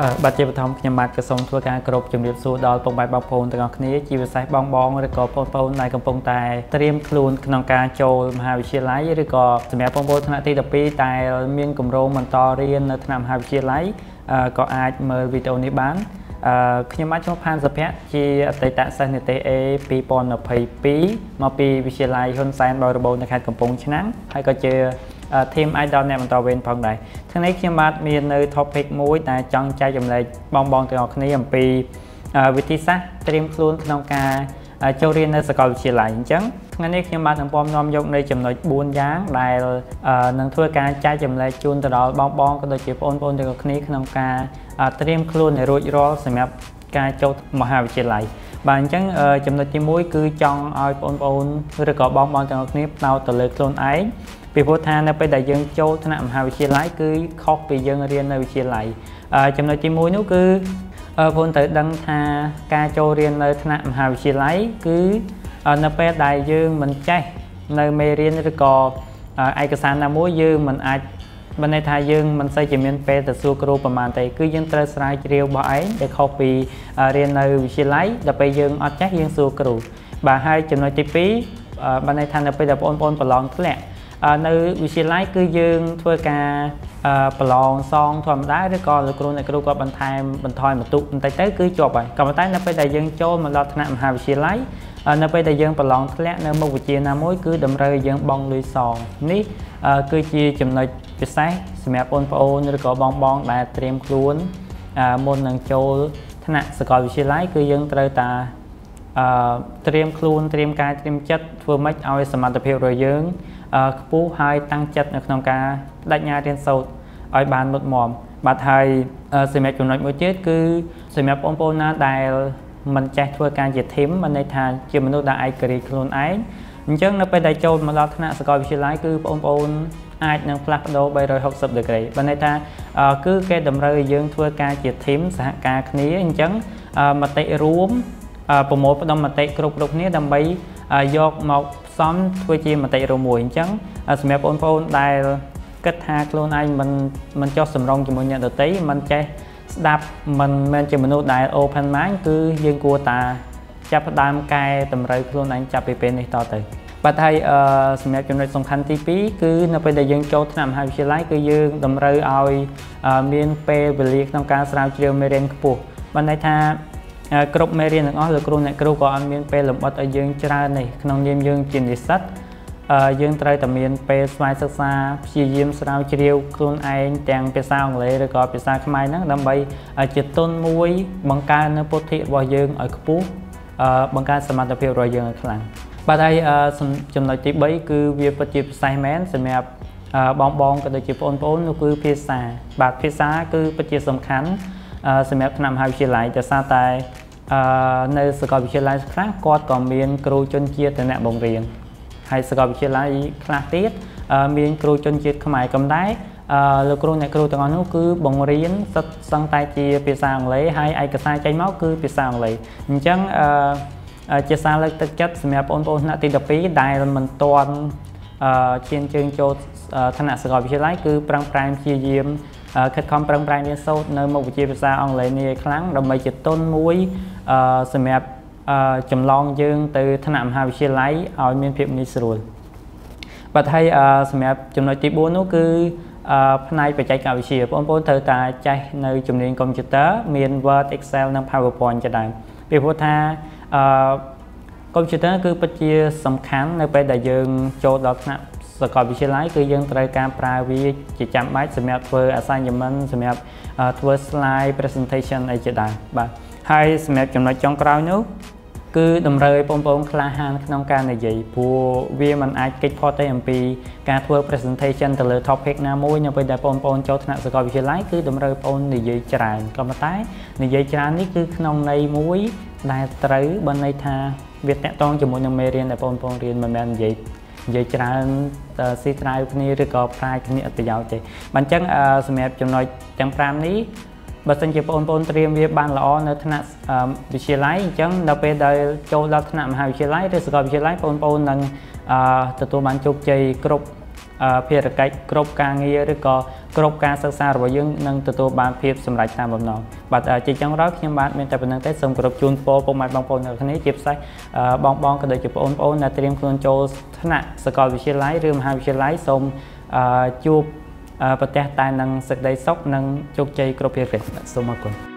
អឺបាទជាបឋមខ្ញុំបាទក៏សូមធ្វើការគោរពជំរាបសួរដល់ពុកម៉ែបងប្អូនទាំងអស់គ្នាជាពិសេសបងបងឬក៏បងប្អូនដែលកំពុងតែត្រៀមខ្លួនក្នុងការចូលមហាវិទ្យាល័យឬក៏សម្រាប់បងប្អូនថ្នាក់ទី12តែមានគម្រោងបន្តរៀននៅថ្នាក់មហាវិទ្យាល័យក៏អាចមើលវីដេអូនេះបានអឺខ្ញុំបាទឈ្មោះផានសុភ័ក្រជាអតីតសិស្សនិទេស A 2022មកពីវិទ្យាល័យហ៊ុនសែនបរិបូរណ៍នៅខេត្តកំពង់ឆ្នាំងហើយក៏ជា team idol អ្នកបន្តវេនផងដែរថ្ងៃនេះខ្ញុំបាទមាននៅ topic មួយដែលចង់ចែកចម្លែកបងបងទាំងអស់គ្នាអំពីវិធីសាស្ត្រត្រៀមខ្លួនក្នុងការចូលរៀននៅសាកលវិទ្យាល័យអញ្ចឹងថ្ងៃនេះខ្ញុំបាទនឹងពំនាំយកនៅចំណុច4យ៉ាងដែលនឹងធ្វើការចែកចម្លែកជូនទៅដល់បងបងក៏ដូចជាបងប្អូនទាំងអស់គ្នាក្នុងការត្រៀមខ្លួនឲ្យរួចរាល់សម្រាប់ការចូលមហាវិទ្យាល័យបាទអញ្ចឹងចំណុចទី1គឺចង់ឲ្យបងប្អូនឬក៏បងបងទាំងអស់គ្នាផ្ដោតទៅលើខ្លួនឯង ពីព្រោះថានៅពេលដែលយើងចូលថ្នាក់មហាវិទ្យាល័យគឺខុសពីយើងរៀននៅវិទ្យាល័យចំណុចទី1នោះគឺបងប្អូនត្រូវដឹងថាការចូលរៀននៅថ្នាក់មហាវិទ្យាល័យគឺនៅពេលដែលយើងមិនចេះនៅមេរៀនឬក៏ឯកសារណាមួយយើងមិនអាចមិនន័យថាយើងមិនសូវជាមានពេលទៅសួរគ្រូប្រហែលទេគឺយើងត្រូវស្រាវជ្រាវរបស់ឯងដែលខុសពីរៀននៅវិទ្យាល័យដល់ពេលយើងអត់ចេះយើងសួរគ្រូបាទហើយចំណុចទី2បានន័យថានៅពេលដែលបងប្អូនប្រឡងធ្លាក់ នៅវិទ្យាល័យគឺយើងធ្វើការប្រឡងសងធម្មតាឬក៏លោកគ្រូអ្នកគ្រូគាត់បន្ថែមបន្ថយបន្ទុកបន្តិចទៅគឺជាប់ហើយក៏ប៉ុន្តែនៅពេលដែលយើងចូលមកដល់ថ្នាក់មហាវិទ្យាល័យនៅពេលដែលយើងប្រឡងធ្លាក់នៅមុខវិជ្ជាណាមួយគឺតម្រូវយើងបង់លុយសងនេះគឺជាចំណុចពិសេសសម្រាប់បងប្អូនឬក៏បងបងដែលត្រៀមខ្លួនមុននឹងចូលថ្នាក់សាកលវិទ្យាល័យគឺយើងត្រូវតា អឺត្រៀមខ្លួនត្រៀមកាយត្រៀមចិត្តធ្វើម៉េចឲ្យសមត្ថភាពរបស់យើងខ្ពស់ហើយតាំងចិត្តនៅក្នុងការបដិញ្ញារៀនសូត្រឲ្យបានមុតមមបាទហើយសម្រាប់ចំណុចមួយទៀតគឺសម្រាប់បងប្អូនណាដែលមិនចេះធ្វើការជាធីមមិនន័យថាជាមនុស្សដែលឯករាជ្យខ្លួនឯងអញ្ចឹងនៅពេលដែលចូលមកដល់ថ្នាក់សាកលវិទ្យាល័យគឺបងប្អូនអាចនឹងផ្លាស់ប្ដូរ360 degree បើន័យថាគឺគេតម្រូវឲ្យយើងធ្វើការជាធីមសហការគ្នាអញ្ចឹងមតិរួម ប្រមូលផ្ដុំមតិគ្រប់គ្រប់គ្នាដើម្បីយកមកផ្សំធ្វើជាមតិរួមមួយអញ្ចឹងសម្រាប់បងប្អូនដែលគិតថាខ្លួនឯងមិនមិនចោះសម្រងជាមួយអ្នកដទៃមិនចេះស្ដាប់មិនមែនជាមនុស្សដែល open mind គឺយើងគួរតាចាប់ផ្ដើមកែតម្រូវខ្លួនឯងចាប់ពីពេលនេះតទៅបាទហើយសម្រាប់ចំណុចសំខាន់ទី2គឺនៅពេលដែលយើងចូលថ្នាក់មហាវិទ្យាល័យគឺយើងតម្រូវឲ្យមានពេលវេលាក្នុងការស្រាវជ្រាវមេរៀនខ្ពស់បានន័យថា គ្រប់មេរៀនទាំងអស់លោកគ្រូអ្នកគ្រូក៏អត់មានពេលលម្អិតឲ្យយើងច្រើននេះក្នុងនាមយើងជានិស្សិតយើងត្រូវតែមានពេលស្វ័យសិក្សាព្យាយាមស្រាវជ្រាវខ្លួនឯងទាំងភាសាអង់គ្លេសឬក៏ភាសាខ្មែរហ្នឹងដើម្បីជាទុនមួយបង្កើននៅពុទ្ធិរបស់យើងឲ្យខ្ពស់បង្កើនសមត្ថភាពរបស់យើងឲ្យខ្លាំងបាទហើយចំណុចទី3គឺវាពិតជាពិសេសមែនសម្រាប់បងបងក៏ដូចជាបងប្អូននោះគឺភាសាបាទភាសាគឺពិតជាសំខាន់ សម្រាប់ថ្នាក់មហាវិទ្យាល័យដោយសារតែនៅសាកលវិទ្យាល័យខ្លះគាត់ក៏មានគ្រូជនជាតិអ្នកបង្រៀនហើយសាកលវិទ្យាល័យខ្លះទៀតមានគ្រូជនជាតិខ្មែរកំដែរលោកគ្រូអ្នកគ្រូទាំងអស់នោះគឺបង្រៀនសិតសឹងតែជាភាសាអង់គ្លេសហើយឯកសារចេញមកគឺភាសាអង់គ្លេសអញ្ចឹងជាសារលើកទឹកចិត្តសម្រាប់បងប្អូនថ្នាក់ទី12ដែលមិនទាន់ឈានជើងចូលថ្នាក់សាកលវិទ្យាល័យគឺប្រឹងប្រែងព្យាយាម ខិតខំប្រឹងប្រែងរៀនសូត្រនៅមុខវិជ្ជាភាសាអង់គ្លេសនេះឲ្យខ្លាំងដើម្បីជាទុនមួយសម្រាប់ចម្លងយើងទៅថ្នាក់មហាវិទ្យាល័យឲ្យមានភាពងាយស្រួលបាទហើយសម្រាប់ចំណុចទី4នោះគឺផ្នែកបច្ចេកវិទ្យាបងប្អូនត្រូវតែចេះនៅជំនាញកុំព្យូទ័រមាន Word Excel និង PowerPoint ជាដើមពីព្រោះថាអឺកុំព្យូទ័រគឺពិតជាសំខាន់នៅពេលដែលយើងចូលដល់ថ្នាក់ សាកលវិទ្យាល័យគឺយើងត្រូវការប្រើវាជាចាំបាច់សម្រាប់ធ្វើ assignment សម្រាប់ធ្វើ slide presentation អីជាដើមបាទហើយសម្រាប់ចំណុចចុងក្រោយនោះគឺតម្រូវឲ្យបងប្អូនក្លាហានក្នុងការនិយាយព្រោះវាមិនអាចគេចផុតទេអំពីការធ្វើ presentation ទៅលើ topic ណាមួយនៅពេលដែលបងប្អូនចូលថ្នាក់សាកលវិទ្យាល័យគឺតម្រូវបងប្អូននិយាយច្រើនក៏ប៉ុន្តែនិយាយច្រើននេះគឺក្នុងន័យមួយដែលត្រូវបើន័យថាវាតកតងជាមួយនឹងមេរៀនដែលបងប្អូនរៀនមិនមែននិយាយ និយាយច្រើនស៊ីត្រាវគ្នាឬក៏ប្រាជ្ញគ្នាអត់ប្រយោជន៍ទេបាទអញ្ចឹងសម្រាប់ចំណុចទាំង5នេះបើសិនជាបងប្អូនត្រៀមវាបានល្អនៅថ្នាក់វិទ្យាល័យអញ្ចឹងដល់ពេលដែលចូលដល់ថ្នាក់មហាវិទ្យាល័យឬសាកលវិទ្យាល័យបងប្អូននឹងទទួលបានជោគជ័យគ្រប់ភារកិច្ចគ្រប់ការងារឬក៏ គ្រប់ការសិក្សារបស់យើងនឹងទទួលបានភាពសម្រេចតាមបំណងបាទជាចុងក្រោយខ្ញុំបាទមានតែប៉ុណ្្នឹងទេសូមគោរពជូនពរពុកម៉ែបងប្អូនទាំងគ្នាជាពិសេសបងបងក៏ដូចជាបងប្អូនដែលត្រៀមខ្លួនចូលថ្នាក់សាកលវិទ្យាល័យឬមហាវិទ្យាល័យសូមជួបប្រទះតែនឹងសេចក្តីសុខនិងជោគជ័យគ្រប់ភារកិច្ចសូមអរគុណ